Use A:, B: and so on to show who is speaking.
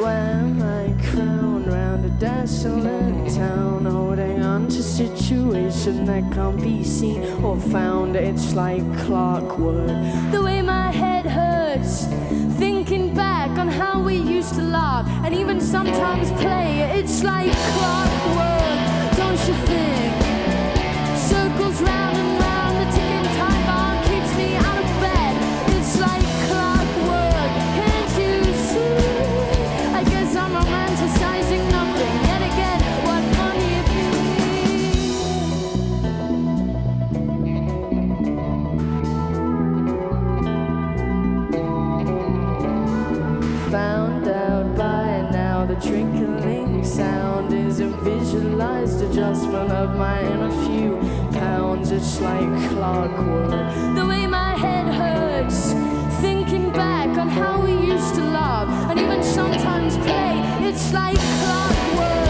A: Wear my crown round a desolate town, holding on to situation that can't be seen or found. It's like clockwork. The way my head hurts, thinking back on how we used to laugh and even sometimes play. It's like clockwork, don't you think? The trickling sound is a visualized adjustment of my inner few pounds. It's like clockwork. The way my head hurts, thinking back on how we used to love and even sometimes play. It's like clockwork,